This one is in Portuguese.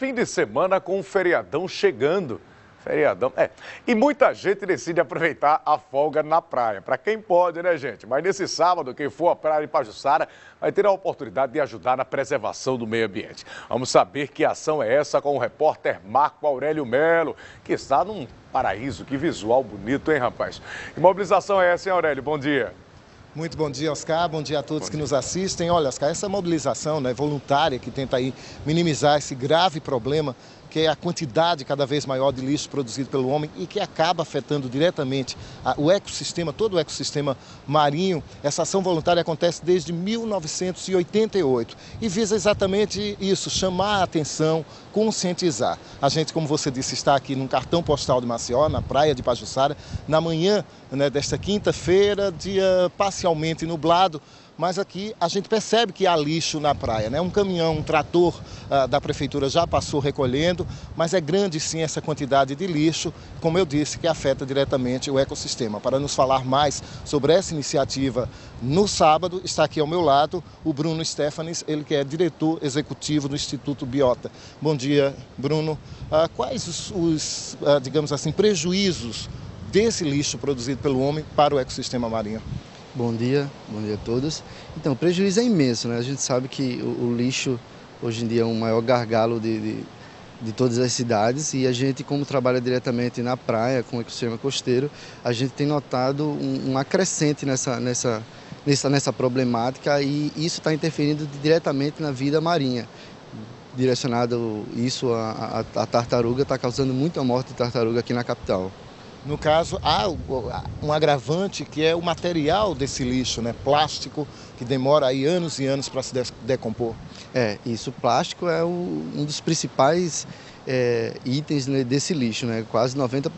Fim de semana com um feriadão chegando. Feriadão. É. E muita gente decide aproveitar a folga na praia. Para quem pode, né, gente? Mas nesse sábado, quem for à praia de Pajuçara vai ter a oportunidade de ajudar na preservação do meio ambiente. Vamos saber que ação é essa com o repórter Marco Aurélio Melo, que está num paraíso. Que visual bonito, hein, rapaz? Que mobilização é essa, hein, Aurélio? Bom dia. Muito bom dia, Oscar. Bom dia a todos bom que dia. nos assistem. Olha, Oscar, essa mobilização né, voluntária que tenta aí minimizar esse grave problema que é a quantidade cada vez maior de lixo produzido pelo homem e que acaba afetando diretamente o ecossistema, todo o ecossistema marinho. Essa ação voluntária acontece desde 1988 e visa exatamente isso, chamar a atenção, conscientizar. A gente, como você disse, está aqui num cartão postal de Maceió, na praia de Pajuçara, na manhã né, desta quinta-feira, dia parcialmente nublado, mas aqui a gente percebe que há lixo na praia. Né? Um caminhão, um trator uh, da prefeitura já passou recolhendo, mas é grande sim essa quantidade de lixo, como eu disse, que afeta diretamente o ecossistema. Para nos falar mais sobre essa iniciativa no sábado, está aqui ao meu lado o Bruno Stefanes, ele que é diretor executivo do Instituto Biota. Bom dia, Bruno. Uh, quais os, os uh, digamos assim, prejuízos desse lixo produzido pelo homem para o ecossistema marinho? Bom dia, bom dia a todos. Então, o prejuízo é imenso, né? A gente sabe que o, o lixo hoje em dia é o maior gargalo de, de, de, todas as cidades e a gente, como trabalha diretamente na praia, com o ecossistema costeiro, a gente tem notado um, um acrescente nessa, nessa, nessa, nessa problemática e isso está interferindo diretamente na vida marinha. Direcionado isso à tartaruga, está causando muita morte de tartaruga aqui na capital. No caso, há um agravante que é o material desse lixo, né? Plástico, que demora aí anos e anos para se decompor. É, isso, plástico é o, um dos principais é, itens né, desse lixo, né? Quase 90%